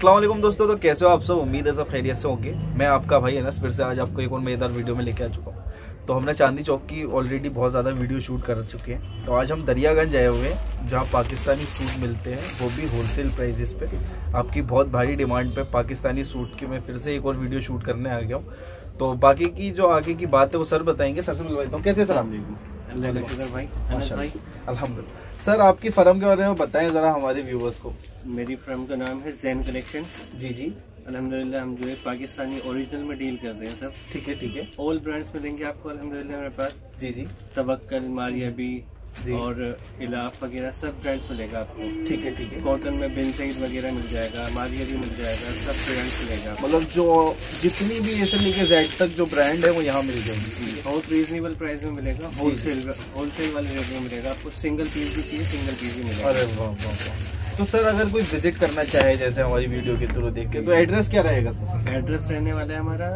अस्सलाम वालेकुम दोस्तों तो कैसे हो आप सब? उम्मीद है सब खैरियत से होंगे। मैं आपका भाई अनस फिर से आज आपको एक और मज़ेदार वीडियो में लेके आ चुका हूँ। तो हमने चांदी चौक की ऑलरेडी बहुत ज़्यादा वीडियो शूट कर चुके हैं। तो आज हम दरियागंज आए हुए हैं जहाँ पाकिस्तानी सूट मिलते हैं वो भी होलसेल प्राइजेस पे। आपकी बहुत भारी डिमांड पे पाकिस्तानी सूट की मैं फिर से एक और वीडियो शूट करने आ गया हूँ। तो बाकी की जो आगे की बात है वो सर बताएँगे। सर से मिलवा देता हूँ? कैसे सर आप भाई। अल्हम्दुलिल्लाह। सर आपकी फर्म के बारे में बताएँ ज़रा हमारे व्यूवर्स को। मेरी फर्म का नाम है जैन कलेक्शन जी जी। अल्हम्दुलिल्लाह हम जो है पाकिस्तानी ओरिजिनल में डील कर रहे हैं सर। ठीक है ठीक है। ऑल ब्रांड्स मिलेंगे आपको अलहमदिल्ला हमारे पास। जी जी। तवक्कल मारियाबी जी। और इलाफ वगैरह सब ब्रांड्स मिलेगा आपको। ठीक है ठीक है। कॉटन में बिन सईद वगैरह मिल जाएगा मारिया भी मिल जाएगा सब ब्रांड्स मिलेगा मतलब जो जितनी भी ऐसे लेके जेड तक जो ब्रांड है वो यहाँ मिल जाएँगी। बहुत रीजनेबल प्राइस में मिलेगा होलसेल होलसेल वाले रेट में मिलेगा आपको सिंगल पीस भी चाहिए सिंगल पीस भी मिलेगा। अरे वाह वाह वाह। तो सर अगर कोई विज़िट करना चाहे जैसे हमारी वीडियो के थ्रू देख के तो एड्रेस क्या रहेगा सर? एड्रेस रहने वाला है हमारा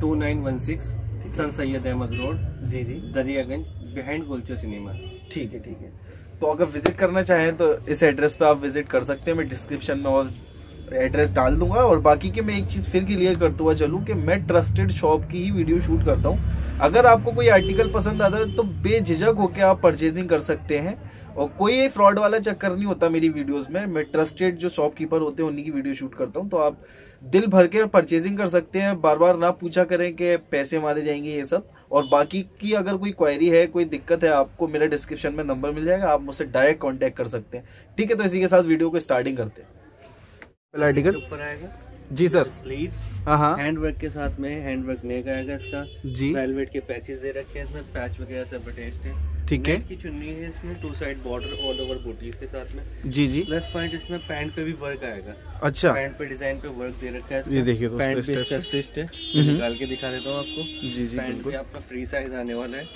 two nine one six sir Syed Ahmad road जी जी। दरियागंज बिहाइंड गोलचो सिनेमा ठीक है ठीक है। तो अगर विज़िट करना चाहें तो इस एड्रेस पे आप विज़िट कर सकते हैं। मैं डिस्क्रिप्शन में और एड्रेस डाल दूँगा और बाकी के मैं एक चीज़ फिर क्लियर करता हुआ चलूँ कि मैं ट्रस्टेड शॉप की ही वीडियो शूट करता हूँ। अगर आपको कोई आर्टिकल पसंद आता है तो बेझिझक होकर आप परचेजिंग कर सकते हैं और कोई फ्रॉड वाला चक्कर नहीं होता मेरी वीडियोस में। मैं ट्रस्टेड जो शॉपकीपर होते हैं, उन्हीं की वीडियो शूट करता हूँ। तो आप दिल भर के परचेजिंग कर सकते हैं बार बार ना पूछा करें कि पैसे मारे जाएँगे ये सब। और बाकी की अगर कोई क्वायरी है, कोई दिक्कत है, आपको मेरे डिस्क्रिप्शन में नंबर मिल जाएगा, आप मुझसे डायरेक्ट कॉन्टेक्ट कर सकते हैं। ठीक है तो इसी के साथ वीडियो को स्टार्टिंग करते हैं। पहला आर्टिकल ऊपर आएगा। जी सर। स्लीव हाँ हाँ हैंड वर्क के साथ में हैंड वर्क नेक आएगा इसका। जी। वेलवेट के पैचेस दे रखे हैं इसमें पैच वगैरह सब अटैच्ड है। ठीक है। की चुन्नी है इसमें two side border all over booties के साथ में। जी जी। प्लस पॉइंट इसमें पैंट पे भी वर्क आएगा। अच्छा। पैंट पे डिज़ाइन पे वर्क दे रखा है इसका। ये देखिए पैंट पे इसका। है। हम्म। निकाल के दिखा देता हूँ आपको। जी जी पैंट पे आपका फ्री साइज़ आने वाला है।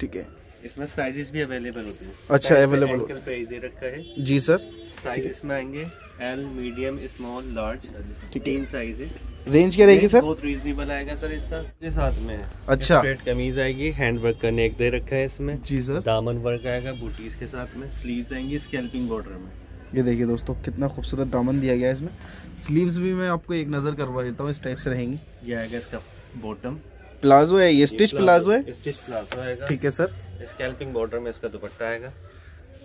ठीक है। इसमें साइजेस भी अवेलेबल होते हैं। अच्छा, अवेलेबल पे दे रखा है। जी सर। साइज़ इसमें आएँगे। एल मीडियम स्मॉल लार्ज तीन साइज़ है। रेंज क्या रहेगी सर बहुत रीजनेबल आएगा सर इसका। ये साथ में है। अच्छा। स्ट्रेट कमीज आएगी हैंड वर्क का नेक दे रखा है इसमें। जी सर दामन वर्क आएगा बूटीज के साथ में। स्लीव्स आएँगी स्कैल्पिंग बॉर्डर में। ये देखिए दोस्तों कितना खूबसूरत दामन दिया गया है इसमें। स्लीव्स भी मैं आपको एक नज़र करवा देता हूँ इस टाइप से रहेंगी। ये आएगा इसका बॉटम प्लाजो है ये स्टिच प्लाजो है? स्टिच प्लाजो आएगा। ठीक है सर स्कैल्पिंग बॉर्डर में इसका दुपट्टा आएगा।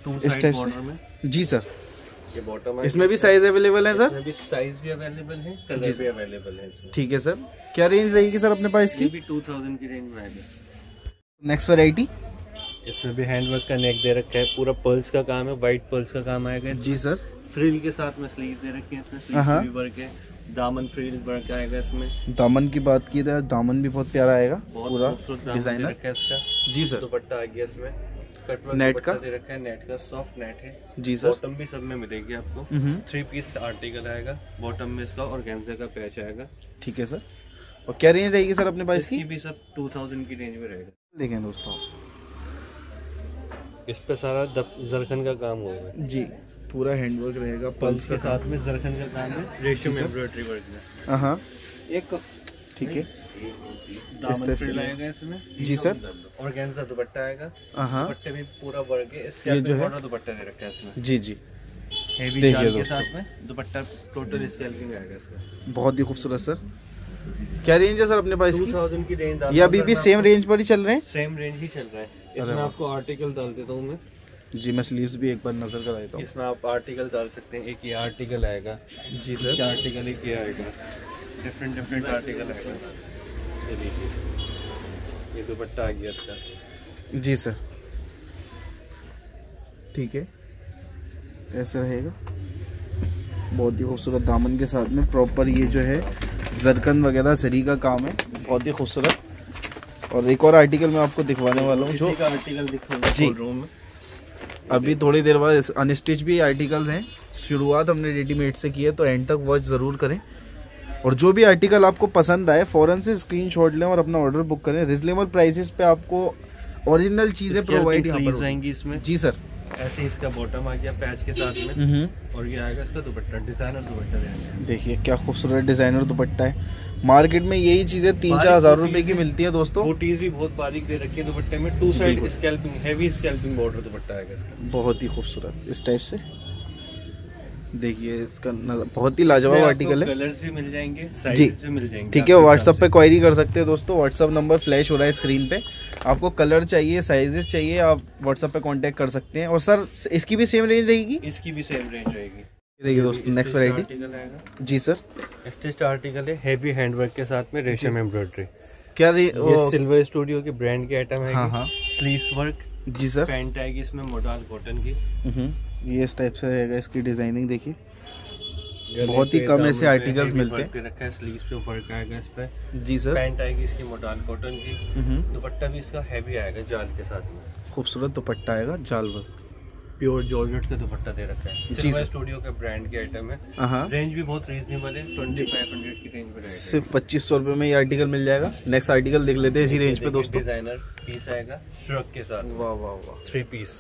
टू साइड बॉर्डर में। जी सर ये बॉटम इसमें भी साइज़ अवेलेबल है सर भी साइज़ भी अवेलेबल है कलर भी अवेलेबल है इसमें। ठीक है सर क्या रेंज रहेगी सर अपने पास इसकी? भी 2000 की रेंज में आएगा। नेक्स्ट वैरायटी इसमें भी हैंड वर्क का नेक दे रखा है पूरा पर्ल्स का काम है वाइट पर्ल्स का काम आएगा। जी सर फ्रिल के साथ में स्लीव दे रखी है इसमें हाँ। वर्क है दामन फ्रिल वर्क आएगा इसमें। दामन की बात की तो दामन भी बहुत प्यारा आएगा बहुत पूरा डिज़ाइनर रखा है इसका। जी सर दुपट्टा आ गया इसमें। नेट का? दे रखा है नेट का सॉफ्ट नेट है। जी सर। बॉटम भी सब में मिलेगी आपको। थ्री पीस आर्टिकल आएगा बॉटम में इसका और का पैच आएगा। ठीक है सर। और क्या रेंज रहेगी सर अपने पास इसकी भी सब 2000 की रेंज में रहेगा। देखें दोस्तों। इस पे सारा दब- जरखन का काम होगा जी पूरा हैंडवर्क रहेगा पल्स पल्स के साथ में जरखन का काम है रेशम एम्ब्रॉयडरी वर्क में। हाँ हाँ। एक ठीक है। दामन फ्रिल आएगा इसमें? जी सर और गेंजा दुपट्टा आएगा। हाँ। दुपट्टे भी पूरा वर्क है ये इसके जो है? दुपट्टा दे रखा है इसमें। जी जी। देखिए के दोस्तों। साथ में दुपट्टा टोटल स्केल्पिंग आएगा इसका। बहुत ही खूबसूरत सर क्या रेंज है सर अपने पास की? की रेंज ये अभी भी सेम रेंज पर ही चल रहे हैं? सेम रेंज ही चल रहा है। इसमें आपको आर्टिकल डाल देता हूँ मैं। जी मैं स्लीव्स भी एक बार नज़र कर देता हूँ। इसमें आप आर्टिकल डाल सकते हैं। एक ये आर्टिकल आएगा। जी सर आर्टिकल एक ये आएगा। डिफरेंट डिफरेंट आर्टिकल आएगा ये देखिए। ये दुपट्टा आ गया इसका। जी सर। ठीक है। ऐसा रहेगा। बहुत ही खूबसूरत दामन के साथ में प्रॉपर ये जो है जरकन वगैरह सरी का काम है। बहुत ही खूबसूरत। और एक और आर्टिकल मैं आपको दिखवाने वाला हूँ जो का आर्टिकल दिखाऊँगा जी। रूम में। अभी थोड़ी देर बाद अनस्टिच भी आर्टिकल हैं। शुरुआत हमने रेडीमेड से की है तो एंड तक वॉच ज़रूर करें। और जो भी आर्टिकल आपको पसंद आए फ़ौरन से स्क्रीनशॉट लें और अपना ऑर्डर बुक करें। रिजनेबल प्राइसेस पे आपको ओरिजिनल चीज़ें प्रोवाइड होंगी। जाएँगी इसमें। जी सर ऐसे इसका बॉटम आ गया पैच के साथ में। और ये आएगा इसका दुपट्टा डिज़ाइनर दुपट्टा देखिए क्या खूबसूरत डिज़ाइनर दुपट्टा है। मार्केट में यही चीज़ें तीन चार हज़ार रुपए की मिलती है दोस्तों। बूटीज भी बहुत बारीक दे रखी है दुपट्टे में। Two side. Scalloping heavy scalloping border दुपट्टा आएगा इसका। बहुत ही खूबसूरत। इस टाइप से देखिए इसका नज़र- बहुत ही लाजवाब आर्टिकल है। कलर्स भी मिल जाएँगे जी। साइजेस भी मिल जाएँगे ठीक है आपके व्हाट्सएप पे क्वायरी कर सकते हैं दोस्तों। व्हाट्सएप नंबर फ्लैश हो रहा है स्क्रीन पे। आपको कलर चाहिए साइजेस चाहिए आप व्हाट्सएप पे कांटेक्ट कर सकते हैं। और सर इसकी भी सेम रेंज रहेगी? इसकी भी सेम रेंज रहेगी। देखिए दोस्तों नेक्स्ट वैरायटी आर्टिकल जी सर स्टिच्ड आर्टिकल है हैवी हैंडवर्क के साथ में रेशम एम्ब्रॉयडरी क्या रे ये सिल्वर स्टूडियो के ब्रांड के आइटम है हाँ हाँ। स्लीव्स वर्क जी सर। पैंट आएगी इसमें मोडाल कॉटन की। हम्म, ये इस टाइप से रहेगा इसकी डिज़ाइनिंग देखिए। बहुत ही कम ऐसे आर्टिकल्स मिलते हैं। रखा है स्लीव्स पे वर्क आएगा इस पे। जी सर। पैंट आएगी इसकी मोडाल कॉटन की। हम्म, दुपट्टा भी इसका हैवी आएगा जाल के साथ में। खूबसूरत दुपट्टा आएगा जाल वर्क प्योर जॉर्जेट का दुपट्टा दे रखा है। जी स्टूडियो के ब्रांड के आइटम है। हाँ। रेंज भी बहुत रीजनेबल है ट्वेंटी फाइव हंड्रेड की रेंज में सिर्फ़ पच्चीस सौ रुपये में ये आर्टिकल मिल जाएगा। नेक्स्ट आर्टिकल देख लेते हैं इसी रेंज पे दोस्तों। डिज़ाइनर पीस आएगा श्रक के साथ। वाह वाह वाह। थ्री पीस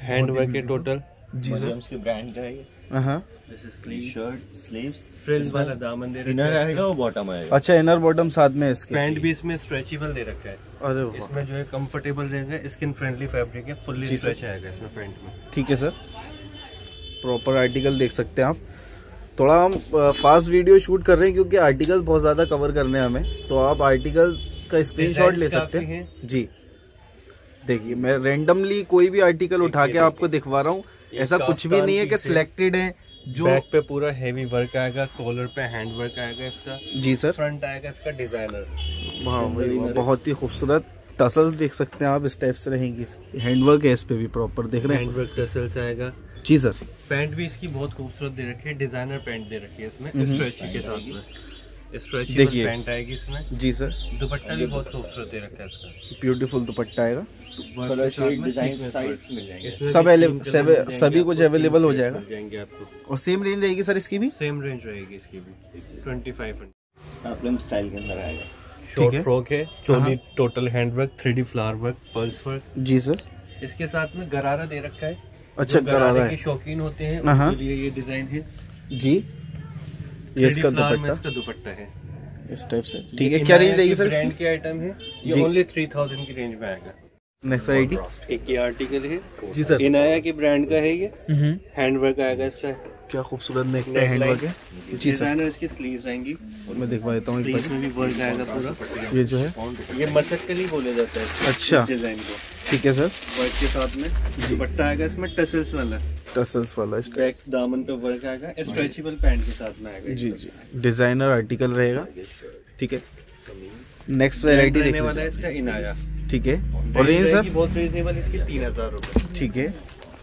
हैंड वर्क के टोटल जी सर। ब्रांड का है हाँ जैसे स्लीव शर्ट स्लीव्स फ्रिल्स वाला दामन दे इनर आएगा और बॉटम आएगा। अच्छा इनर बॉटम साथ में इसके पैंट भी इसमें स्ट्रेचेबल दे रखा है। अरे इसमें जो है कंफर्टेबल रहेगा स्किन फ्रेंडली फैब्रिक है फुल्ली स्ट्रेच आएगा इसमें पैंट में। ठीक है सर प्रॉपर आर्टिकल देख सकते हैं आप। थोड़ा हम फास्ट वीडियो शूट कर रहे हैं क्योंकि आर्टिकल बहुत ज़्यादा कवर करने हैं हमें। तो आप आर्टिकल का स्क्रीनशॉट ले सकते हैं। जी। देखिए मैं रेंडमली कोई भी आर्टिकल उठा के आपको दिखवा रहा हूँ। ऐसा कुछ भी नहीं है कि सिलेक्टेड है जो बैक पे पूरा हैवी वर्क आएगा कॉलर पे हैंड वर्क आएगा इसका जी सर। फ्रंट आएगा इसका डिज़ाइनर बहुत ही खूबसूरत टसल्स देख सकते हैं आप इस टाइप से रहेंगी। हैंडवर्क है इस पे भी प्रॉपर देख रहे हैं? हैंड वर्क टसल्स आएगा। जी सर। पैंट भी इसकी बहुत खूबसूरत दे रखी है डिज़ाइनर पैंट दे रखी है इसमें स्ट्रेची के साथ में। देखिए। पैंट आएगी इसमें। जी सर। दुपट्टा भी बहुत खूबसूरत दे रखा है इसका। ब्यूटीफुल दुपट्टा आएगा। इसमें सब सभी कुछ अवेलेबल हो जाएगा। आपको। और सेम रेंज रहेगी सर इसकी भी? सेम रेंज रहेगी इसकी भी। ट्वेंटी फाइव पेप्लम स्टाइल के अंदर आएगा। शॉर्ट फ्रॉक है। चोली total hand work three D flower work pearls work जी सर। इसके साथ में गरारा दे रखा है। अच्छा गरारा के शौकीन होते हैं हाँ। उनके लिए ये डिज़ाइन है। जी। ये इसका दुपट्टा? दुपट्टा है। इस टाइप से। ठीक है क्या रेंज रहेगी सर ब्रांड के आइटम है ये ओनली थ्री थाउज़ेंड की रेंज में आएगा। नेक्स्ट वैरायटी एक ये आर्टिकल है। जी सर इनाया के ब्रांड का है ये। हम्म, हैंड वर्क आएगा इसका। क्या खूबसूरत नेक पे हैंडवर्क है जी सर। इसकी स्लीव्स आएँगी। और मैं दिखवा देता हूँ एक स्लीव्स में भी वर्क आएगा पूरा। ये जो है। ये मसक्कली बोले जाता है। अच्छा। डिज़ाइन को। ठीक है सर। वर्क के साथ में। दुपट्टा आएगा इसमें टसल्स वाला। टसल्स वाला बैक दामन पे वर्क आएगा स्ट्रेचेबल पैंट के साथ में आएगा। जी जी। डिज़ाइनर आर्टिकल रहेगा। ठीक है। नेक्स्ट वैरायटी रहने देख वाला है इसका इनाया। ठीक है। और रेंज सर? बहुत रीजनेबल इसकी तीन हज़ार रूपए। ठीक है।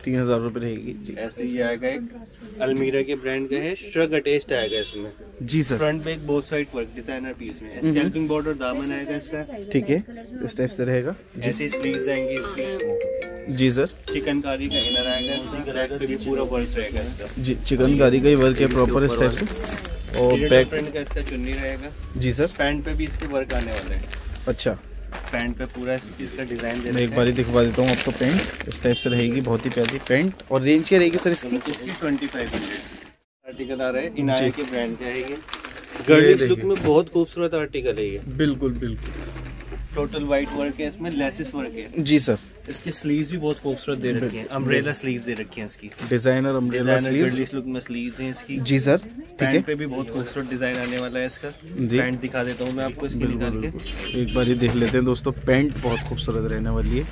तीन हज़ार रुपये रहेगी जी। ऐसे ही आएगा एक अलमीरा के ब्रांड का है श्रग अटैच्ड आएगा इसमें। जी sir. Front back both side work designer piece में स्कैल्पिंग बॉर्डर दामन आएगा इसका। ठीक है इस टाइप से रहेगा। ऐसे स्लीव्स आएँगी इसकी। जी सर। चिकनकारी का इनर आएगा इसका भी पूरा वर्क रहेगा इसका। जी चिकनकारी का ही वर्क है प्रॉपर इस टाइप से। और बैक फ्रंट का इसका चुन्नी रहेगा। जी सर। पैंट पे भी इसके वर्क आने वाले हैं। अच्छा। पैंट पे पूरा इस चीज़ का डिज़ाइन दे मैं एक बार ही दिखवा देता हूँ आपको पेंट इस टाइप से रहेगी बहुत ही प्यारी पेंट और रेंज क्या रहेगी सर इसकी? इसकी ट्वेंटी फाइव हंड्रेड आर्टिकल आ रहा है इनाया के ब्रांड का ये। गर्लिश लुक में बहुत खूबसूरत आर्टिकल है ये। बिल्कुल बिल्कुल। टोटल वाइट वर्क है इसमें लेसिस वर्क है। जी सर। इसके स्लीव्स भी बहुत खूबसूरत दे रखी हैं। अम्ब्रेला स्लीव्स दे रखी हैं इसकी। डिज़ाइनर अम्ब्रेला स्लीव्स लुक में स्लीव्स हैं इसकी। जी सर। पैंट पे भी बहुत खूबसूरत डिज़ाइन आने वाला है इसका। पैंट दिखा देता हूँ मैं आपको इसके निकाल के एक बार ही देख लेते हैं दोस्तों पैंट बहुत खूबसूरत रहने वाली है।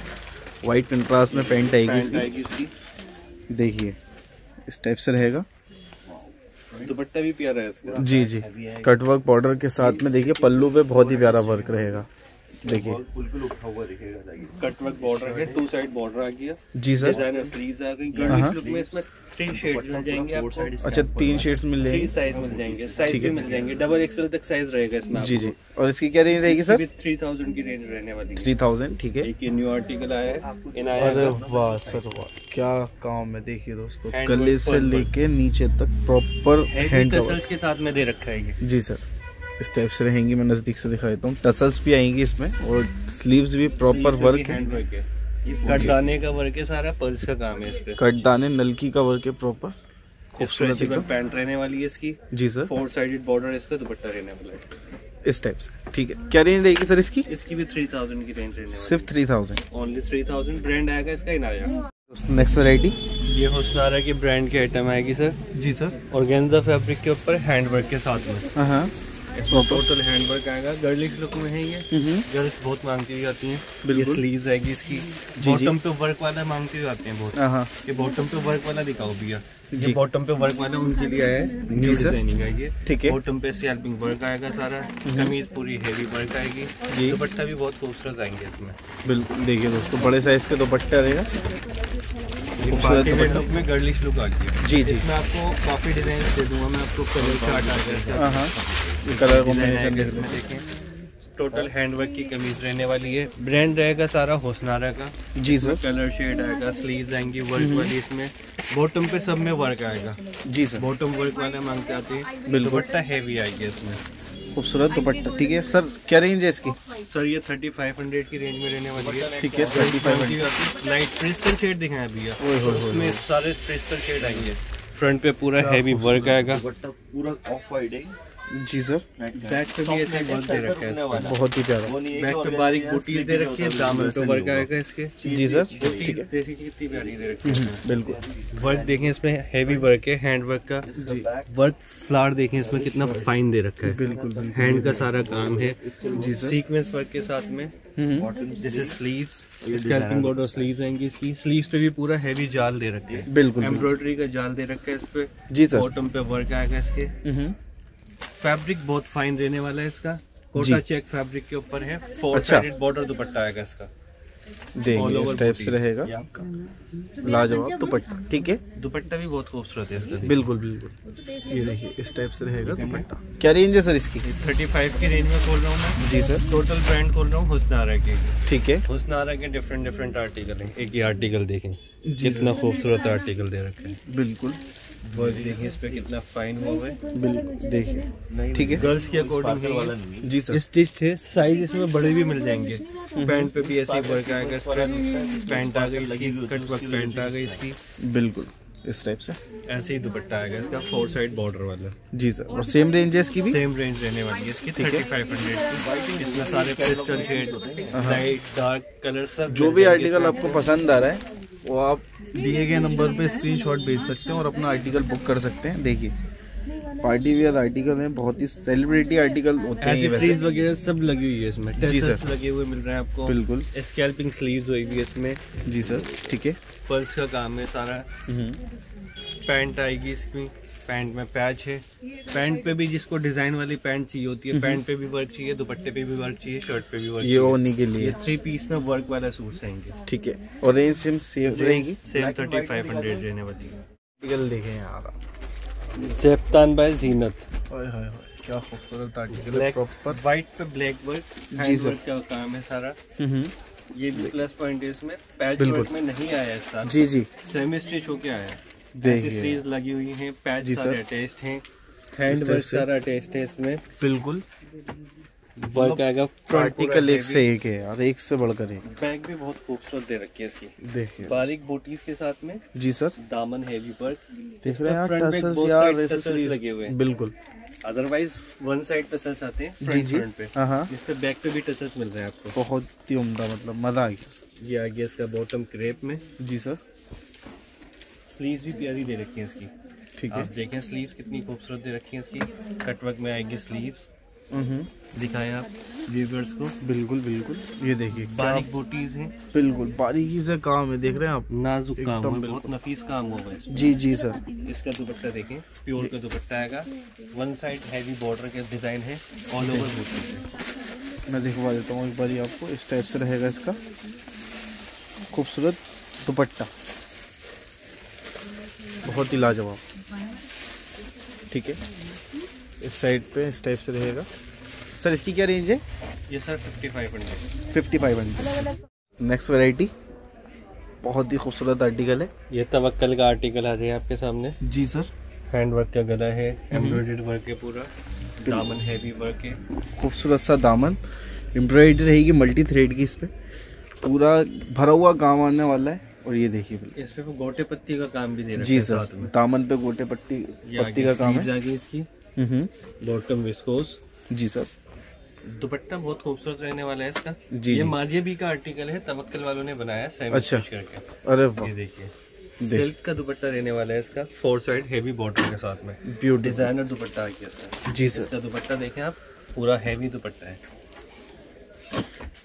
वाइट कंट्रास्ट में पैंट आएगी इसकी। देखिए इस टाइप से रहेगा। दुपट्टा भी प्यारा है इसका। जी जी। कटवर्क बॉर्डर के साथ में देखिए पल्लू पे बहुत ही प्यारा वर्क रहेगा। देखिए। कट वर्क बॉर्डर है। टू साइड बॉर्डर आ गया। जी सर। डिज़ाइनर स्लीव्स आ गई। लुक में इसमें थ्री शेड्स मिल जाएँगे आपको। अच्छा तीन शेड्स मिल थ्री जाएँगे साइज़ मिल जाएँगे साइज़ भी मिल जाएँगे डबल एक्सएल तक साइज़ रहेगा इसमें जी जी। और इसकी क्या रेंज रहेगी सर थ्री थाउज़ेंड की रेंज रहने वाली थ्री थाउज़ेंड ठीक है। एक न्यू आर्टिकल आया है। अरे वाह सर वाह। क्या काम है देखिए दोस्तों। गले से लेके नीचे तक प्रॉपर हैंड के साथ में दे रखा है जी सर इस टाइप से रहेंगी मैं नज़दीक से दिखा देता हूँ। टसल्स भी आएँगी इसमें और स्लीव्स भी प्रॉपर वर्क है। हैंड वर्क है। कट दाने का वर्क है सारा पर्स का काम है इस पे। कटदाने नलकी का वर्क है प्रॉपर खूबसूरत पैंट रहने वाली है इसकी। जी सर फोर साइडेड बॉर्डर इसका दुपट्टा रहने वाला है। इस टाइप से। ठीक है। क्या रेंज रहेगी सर इसकी? इसकी भी थ्री थाउज़ेंड की रेंज रहने सिर्फ़ थ्री थाउज़ेंड वाली ओनली थ्री थाउज़ेंड ब्रांड आएगा इसका इनाया। नेक्स्ट वैरायटी ये हुसनारा की ब्रांड की आइटम आएगी सर जी सर और गेंजा फैब्रिक के ऊपर हैंड वर्क के साथ में। हाँ हाँ। इसमें टोटल हैंड वर्क आएगा। गर्लिश लुक में है ये। गर्ल्स बहुत मांगती हुई आती हैं। बिल्कुल। स्लीव्स आएगी इसकी बॉटम पे वर्क वाला मांगती हुई आते हैं बहुत। हाँ हाँ। ये बॉटम पे वर्क वाला दिखाओ भैया। ये बॉटम पे वर्क वाला उनके लिए आया है सर। डिज़ाइनिंग है ये। ठीक है। बॉटम पे स्कैल्पिंग वर्क आएगा सारा। कमीज पूरी हेवी वर्क आएगी। जी। दुपट्टा भी बहुत खूबसूरत आएँगे इसमें। बिल्कुल देखिए दोस्तों बड़े साइज़ का दुपट्टा रहेगा। लुक में गर्लिश लुक आ गई है। जी जी। मैं आपको काफ़ी डिज़ाइन दे दूँगा मैं आपको कलर चार्ट आ गया हाँ हाँ। कलर कॉम्बिनेशन देख टोटल हैंडवर्क की कमीज रहने वाली है। ब्रांड रहेगा सारा हुसनारा का जी सर। कलर शेड आएगा स्लीव्स आएँगी वर्क वाली इसमें। बॉटम पे सब में वर्क आएगा। जी सर। बॉटम वर्क वाले मांगते आते हैं। बिल्कुल। दुपट्टा हैवी आएगी इसमें। खूबसूरत दुपट्टा ठीक है। सर क्या रेंज है इसकी? सर ये थर्टी फाइव हंड्रेड की रेंज में रहने वाली है। ठीक है thirty five light crystal shade दिखाएँ भैया उसमें सारे क्रिस्टल शेड आएँगे। फ्रंट पे पूरा हैवी वर्क आएगा। दुपट्टा पूरा ऑफ़ वाइट है। जी सर। बैक पे भी ऐसे वर्क दे रखा है बहुत ही प्यारा। बैक पे बारीक बूटीज दे रखी है दामन पे वर्क आएगा इसके। जी सर ठीक है। जैसी कि कितनी प्यारी दे रखी है। बिल्कुल। वर्क देखें इसमें हैवी वर्क है हैंड वर्क का वर्क फ्लावर देखें इसमें कितना फाइन दे रखा है। बिल्कुल। हैंड का सारा काम है। जी सर। सीक्वेंस वर्क के साथ में हम्म, जैसे स्लीव्स स्कैल्पिंग बॉर्डर स्लीव्स आएँगी इसकी। स्लीव्स पे भी पूरा हैवी जाल दे रखे हैं। बिल्कुल। एम्ब्रॉयडरी का जाल दे रखा है इस पे। जी सर। बॉटम पे वर्क आएगा इसके। हम्म, फैब्रिक बहुत फाइन रहने वाला है इसका। कोटा चेक फैब्रिक के ऊपर है। फोर अच्छा। बॉर्डर दुपट्टा आएगा इसका। देखिए इस टाइप से रहेगा। लाजवाब दुपट्टा ठीक है? दुपट्टा भी बहुत खूबसूरत है इसका। बिल्कुल बिल्कुल। ये देखिए इस टाइप से रहेगा दुपट्टा। क्या रेंज है सर इसकी? थर्टी फाइव की रेंज में खोल रहा हूँ मैं। जी सर टोटल ब्रांड खोल रहा हूँ हुसनारा के। ठीक है। हुसनारा के डिफरेंट डिफरेंट आर्टिकल हैं। एक ही आर्टिकल देखें। कितना खूबसूरत आर्टिकल दे रखे है। बिल्कुल। वर्क देखें इस पे कितना फाइन हुआ है बिल्कुल देखिए। ठीक है? गर्ल्स के अकॉर्डिंग है ये। जी सर स्टिच है साइज़ इसमें बड़े भी मिल जाएँगे। पैंट पे भी ऐसे ही वर्क आएगा इस पैंट आ गई इसकी कट वर्क पैंट आ गई इसकी। बिल्कुल इस टाइप से। ऐसे ही दुपट्टा आएगा इसका फोर साइड बॉर्डर वाला। जी सर और सेम रेंज है इसकी भी? सेम रेंज रहने वाली है इसकी थर्टी फाइव हंड्रेड इसमें सारे pastel shade light dark colour सब जो भी आर्टिकल आपको पसंद आ रहा है वो आप दिए गए नंबर पे स्क्रीनशॉट भेज सकते हैं और अपना आर्टिकल बुक कर सकते हैं। देखिए पार्टी वेयर आर्टिकल है बहुत ही सेलिब्रिटी आर्टिकल होते हैं वगैरह सब लगी हुई है इसमें। जी, सर। लगे हुए मिल रहे हैं आपको। बिल्कुल। स्कैल्पिंग स्लीव्स हुई हुई है इसमें। जी सर ठीक है। पर्स का काम है सारा। पैंट आएगी इसकी। पैंट में पैच है। पैंट पे भी जिसको डिज़ाइन वाली पैंट चाहिए होती है पैंट पे भी वर्क चाहिए दुपट्टे पे भी वर्क चाहिए शर्ट पे भी वर्क ये ओनी के लिए। थ्री पीस में वर्क वाला सूट आएँगे ठीक है। और रेंज सेम सेम रहेगी? सेम थर्टी फाइव हंड्रेड रहने वाली है। देखें यार। जेप्तान बाय जीनत क्या खूबसूरत आर्टिकल है प्रॉपर व्हाइट पे ब्लैक वर्क जी, सर। का काम है सारा। हम्म। ये भी प्लस पॉइंट है इसमें। पैच वर्क में नहीं आया साल जी जी। सेमी स्टिच होके आया। देखिए एसेसरीज लगी हुई हैं पैच सारे अटैच्ड हैं। हैंड वर्क सारा अटैच्ड है इसमें। बिल्कुल। वर्क आएगा। आर्टिकल एक से एक है यार एक से बढ़कर एक। बैग भी बहुत खूबसूरत दे रखी है इसकी। देखिए। बारीक बूटीज के साथ में। जी सर। दामन हैवी वर्क देख रहे हैं यार टसल्स यार tassels लगे हुए हैं। बिल्कुल। अदरवाइज़ वन साइड टसल्स आते हैं फ्रंट फ्रंट पे। हाँ हाँ। इस पे बैक पे भी टसल्स मिल रहे हैं आपको। बहुत ही उम्दा मतलब मज़ा आ गया। ये आ गया इसका बॉटम क्रेप में। जी सर। स्लीव्स भी प्यारी दे रखी हैं इसकी। ठीक है। आप देखें स्लीव्स कितनी खूबसूरत दे रखी हैं इसकी। कटवर्क में आएगी स्लीव्स हम्म, दिखाएँ आप व्यूवर्स को। बिल्कुल बिल्कुल। ये देखिए बारीक बूटीज हैं। बिल्कुल बारीकी से काम है देख रहे हैं आप? नाजुक काम है। बहुत नफीस काम होगा जी जी सर। इसका दुपट्टा देखें प्योर का दुपट्टा आएगा। वन साइड हैवी बॉर्डर के डिज़ाइन है ऑल ओवर बूटी है। मैं दिखवा देता हूँ एक बार आपको इस टाइप से रहेगा इसका। खूबसूरत दुपट्टा। बहुत ही लाजवाब। ठीक है? इस साइड पे इस टाइप से रहेगा। सर इसकी क्या रेंज है? ये sir fifty five hundred fifty five hundred next variety बहुत ही खूबसूरत आर्टिकल है। ये तवक्कल का आर्टिकल आ रहा है आपके सामने। जी सर हैंड वर्क का गला है एम्ब्रॉयडर्ड वर्क है पूरा। दामन हैवी वर्क है। खूबसूरत सा दामन। एम्ब्रॉयडरी रहेगी मल्टी थ्रेड की इस पर पूरा भरा हुआ काम आने वाला है। और ये देखिए इस पे गोटे पत्ती का काम भी दे रखा जी सर दामन पे गोटे ये पत्ती का काम है। इसकी। हम्म, बॉटम विस्कोस जी सर। दुपट्टा बहुत खूबसूरत रहने वाला है इसका। जी, ये। मार्जेबी का आर्टिकल है तवक्कल वालों ने बनाया सेमी अच्छा। करके अरे ये देखिए। सिल्क का दुपट्टा रहने वाला है इसका फोर साइड हेवी बॉर्डर के साथ में। ब्यूटी डिज़ाइनर दुपट्टा आ गया इसका। जी सर। इसका दुपट्टा देखें आप पूरा हैवी दुपट्टा है।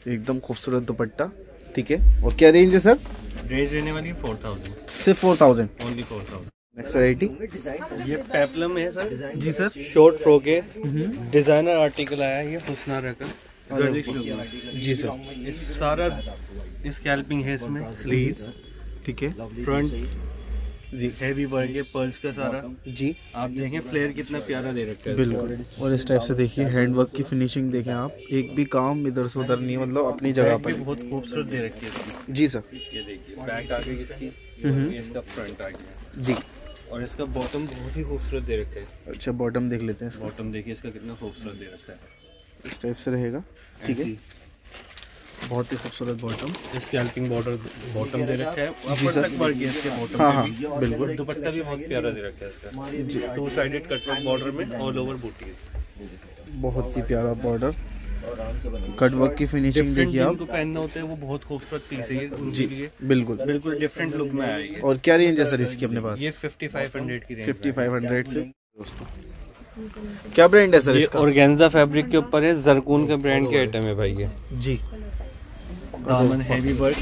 एकदम खूबसूरत दुपट्टा ठीक है? और क्या रेंज है सर? रेंज रहने वाली है फोर थाउज़ेंड। सिर्फ़ four thousand. Only four thousand. Next variety ये पेपलम है सर। जी सर शॉर्ट फ्रॉक है। डिज़ाइनर आर्टिकल आया है ये हुसना का गर्लिश लुक में। जी सर। सारा स्कैल्पिंग है इसमें स्लीव्स ठीक है? फ्रंट जी। हैवी वर्क है पर्ल्स का सारा। जी। आप देखें फ्लेयर कितना प्यारा दे रखा है। बिल्कुल। और इस टाइप से देखिए हैंडवर्क की फिनिशिंग देखें आप। एक भी काम इधर से उधर नहीं मतलब अपनी जगह पर। बहुत खूबसूरत दे रखी है जी सर। ये देखिए बैक आ गई इसकी। हम्म। इसका फ्रंट आ गया। जी। और इसका बॉटम बहुत ही खूबसूरत दे रखा है। अच्छा बॉटम देख लेते हैं बॉटम देखिए इसका कितना खूबसूरत दे रखा है। इस टाइप से रहेगा। ठीक है। बहुत ही खूबसूरत बॉटम स्कैल्पिंग बॉर्डर बॉटम दे रखा है। जी सर। वर्क है इसके बॉटम हाँ, पे हाँ, भी। बिल्कुल। दुपट्टा भी बहुत प्यारा दे रखा है इसका। टू साइडेड कटवर्क बॉर्डर में ऑल ओवर बूटीज बहुत ही प्यारा बॉर्डर कटवर्क की फिनिशिंग देखिए आप। पहनना होता है वो बहुत खूबसूरत पीस है लिए। बिल्कुल। बिल्कुल डिफरेंट लुक में आएगी और क्या रेंज है सर इसकी अपने पास? ये 5500 की रेंज फिफ्टी फाइव हंड्रेड से। दोस्तों क्या ब्रांड है सर ये इसका? ऑर्गेन्जा फैब्रिक के ऊपर है जरकून के ब्रांड के आइटम है भाई ये? जी। दामन हैवी वर्क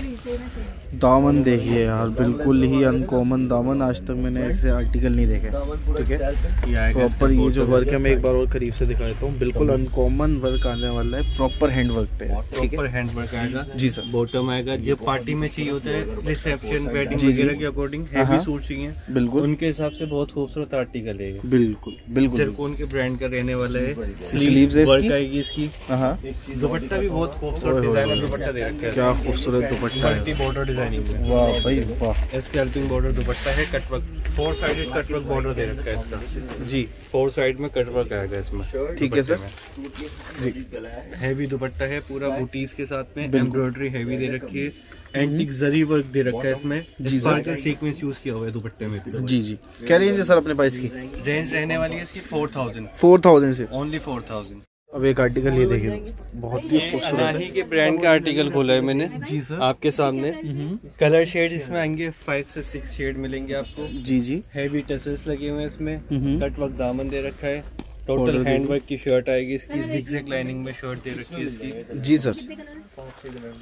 दामन देखिए यार बिल्कुल ही अनकॉमन दामन। आज तक मैंने ऐसे आर्टिकल नहीं देखे ठीक है? प्रॉपर ये जो वर्क है मैं एक बार और करीब से दिखा देता हूँ। बिल्कुल अनकॉमन वर्क आने वाला है प्रॉपर हैंड वर्क पे ठीक प्रॉपर हैंड वर्क आएगा। जी सर। बॉटम आएगा। जो पार्टी में चाहिए होता है रिसेप्शन वेडिंग। वगैरह के अकॉर्डिंग हाँ, हैवी हाँ। सूट चाहिए। बिल्कुल। उनके हिसाब से बहुत खूबसूरत आर्टिकल है बिल्कुल बिल्कुल। जरकून के ब्रांड का रहने वाला है। है वर्क? आएगी इसकी। हाँ दुपट्टा भी बहुत खूबसूरत डिज़ाइनर दुपट्टा दे रखा है। क्या खूबसूरत दुपट्टा है। डिज़ाइनिंग में वाह भाई वाह। स्कैल्पिंग बॉर्डर दुपट्टा है cutwork four sided cutwork border दे रखा है इसका। जी फोर साइड में कटवर्क आएगा इसमें। ठीक है सर। हैवी दुपट्टा है पूरा बूटीज के साथ में एम्ब्रॉयडरी हैवी दे रखी है एंटिक जरी वर्क दे रखा है इसमें। जी सर। सीक्वेंस यूज़ किया हुआ है दुपट्टे में। जी जी। क्या रेंज है सर अपने पास की? रेंज रहने वाली है इसकी फोर थाउज़ेंड फोर थाउज़ेंड से। ओनली फोर थाउज़ेंड अब एक आर्टिकल ये देखिए बहुत ही खूबसूरत है। के ब्रांड का आर्टिकल खोला है मैंने। जी सर आपके सामने। कलर शेड इसमें आएँगे फाइव से सिक्स शेड मिलेंगे आपको। जी जी। हैवी टसेस लगे हुए हैं इसमें। हम्म। कट वक्त दामन दे रखा है। टोटल दे हैंड वर्क की शर्ट आएगी इसकी। जिगजैग लाइनिंग में शर्ट दे रखी है इसकी। जी सर।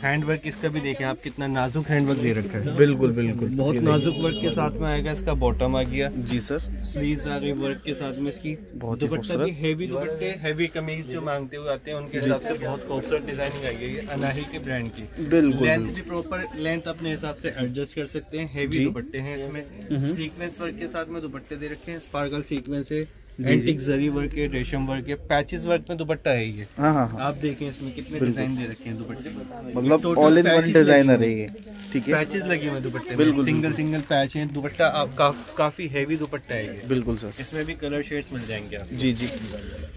हैंड वर्क इसका भी देखें आप कितना नाजुक हैंड वर्क दे रखा है। बिल्कुल बिल्कुल। बहुत नाजुक वर्क के साथ में आएगा इसका बॉटम आ गया। जी सर। स्लीव्स आ गई वर्क के साथ में इसकी। बहुत ही दुपट्टा खूबसूरत। हैवी दुपट्टे हैवी कमीज जो मांगते हुए आते हैं उनके हिसाब से बहुत खूबसूरत डिज़ाइनिंग आई है अनाही के ब्रांड की। बिल्कुल लेंथ प्रॉपर लेंथ अपने हिसाब से एडजस्ट कर सकते हैं। हैवी दुपट्टे हैं इसमें। सीक्वेंस वर्क के साथ में दुपट्टे दे रखे हैं। स्पार्कल सीक्वेंस है। एंटिक जरी वर्क है रेशम वर्क है पैचेस वर्क में दुपट्टा है ये। हाँ हाँ हाँ। आप देखें इसमें कितने डिज़ाइन दे रखे हैं दुपट्टे। मतलब ऑल इन वन डिज़ाइनर है ये ठीक है? पैचेस लगे हुए हैं दुपट्टे में। बिल्कुल, सिंगल सिंगल पैच है दुपट्टा आप का, काफ़ी हैवी दुपट्टा है ये। बिल्कुल सर इसमें भी कलर शेड्स मिल जाएँगे आप जी जी।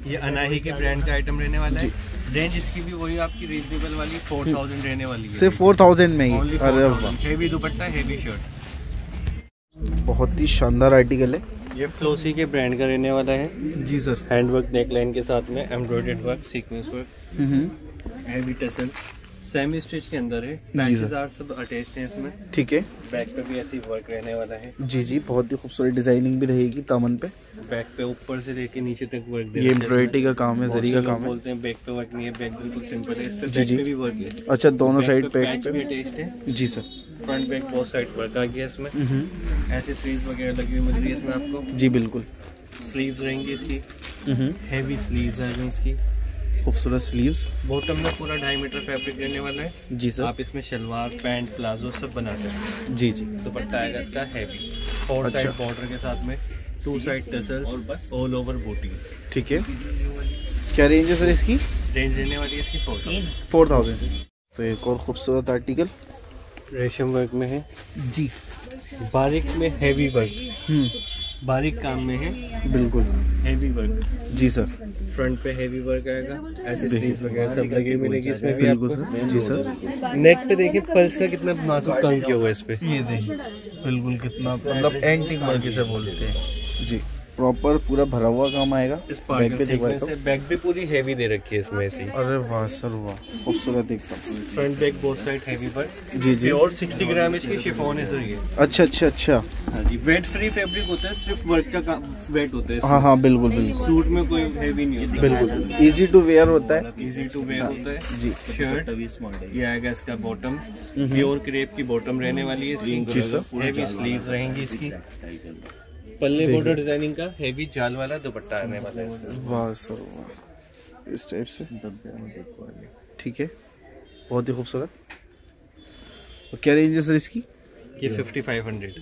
ये अनाही के ब्रांड का आइटम रहने वाला है। रेंज इसकी भी वही आपकी रीजनेबल वाली फोर थाउज़ेंड रहने वाली है। सिर्फ़ फोर थाउज़ेंड में ही। अरे हैवी दुपट्टा हैवी शर्ट बहुत ही शानदार आर्टिकल है। ये फ्लोसी के ब्रांड का रहने वाला है। जी सर। हैंड हैंडवर्क नेकलाइन के साथ में embroidered work sequence work hmm heavy tassel semi stitch के अंदर है। जी पैचेस आर सब अटैच्ड हैं इसमें। ठीक है। बैक पे भी ऐसी वर्क रहने वाला है। जी जी बहुत ही खूबसूरत डिज़ाइनिंग भी रहेगी दामन पे। बैक पे ऊपर से लेके नीचे तक वर्क दे ये एम्ब्रॉयडरी का काम है जरी का काम है। बोलते हैं बैक पे वर्क नहीं है बैक बिल्कुल सिंपल है। इस पे जी, जी। भी वर्क है। अच्छा दोनों साइड पे पे पैच भी अटैच्ड है। जी सर। फ्रंट बैक बहुत साइड वर्क आ गया इसमें ऐसे स्लीव्स वगैरह लगी हुई मिल रही है इसमें आपको। जी बिल्कुल। स्लीव्स रहेंगी इसकी। हैवी स्लीव्स आएँगी इसकी। खूबसूरत स्लीव्स बॉटम में पूरा ढाई मीटर फैब्रिक रहने वाला है। जी सर आप इसमें शलवार पैंट प्लाजो सब बना सकते हैं। जी जी। दुपट्टा आएगा इसका हैवी फोर। साइड बॉर्डर के साथ में two side tassels all over booties ठीक है। क्या रेंज है सर इसकी? रेंज रहने वाली है इसकी फोर फोर थाउज़ेंड से तो एक और खूबसूरत आर्टिकल रेशम वर्क में है। जी। बारीक में हैवी वर्क हम्म। बारीक काम में है। बिल्कुल। हैवी वर्क जी सर फ्रंट पे हैवी वर्क आएगा। ऐसे स्लीव्स वगैरह सब लगी मिलेगी। इसमें भी बिल्कुल आपको जी सर नेक पे देखिए पल्स का कितना नाजुक काम किया हुआ है इस पे। ये देखिए बिल्कुल कितना मतलब एंटिक वर्क इसे बोलते हैं। जी। प्रॉपर पूरा भरा हुआ काम आएगा। इस बैक पे देखो। से बैक भी पूरी हैवी दे रखी है इसमें ऐसी। अरे वाह सर वाह। खूबसूरत एकदम front back both side heavy work जी जी। और 60 ग्राम इसकी शिफॉन है सर ये। अच्छा अच्छा अच्छा। हाँ जी वेट फ्री फैब्रिक होता है सिर्फ़ वर्क का काम वेट होता है हाँ हाँ बिल्कुल बिल्कुल। सूट में कोई हैवी नहीं होता। बिल्कुल। इजी टू वेयर होता है। इजी टू वेयर होता है। जी। शर्ट है। ये आएगा इसका बॉटम प्योर क्रेप की बॉटम रहने वाली है जी इसकी सर। हैवी स्लीव्स रहेंगी इसकी। पल्ले बॉर्डर डिज़ाइनिंग का हैवी जाल वाला दुपट्टा आने वाला है वाह सर इस टाइप से? ठीक है। बहुत ही खूबसूरत। और क्या रेंज है सर इसकी? ये 5500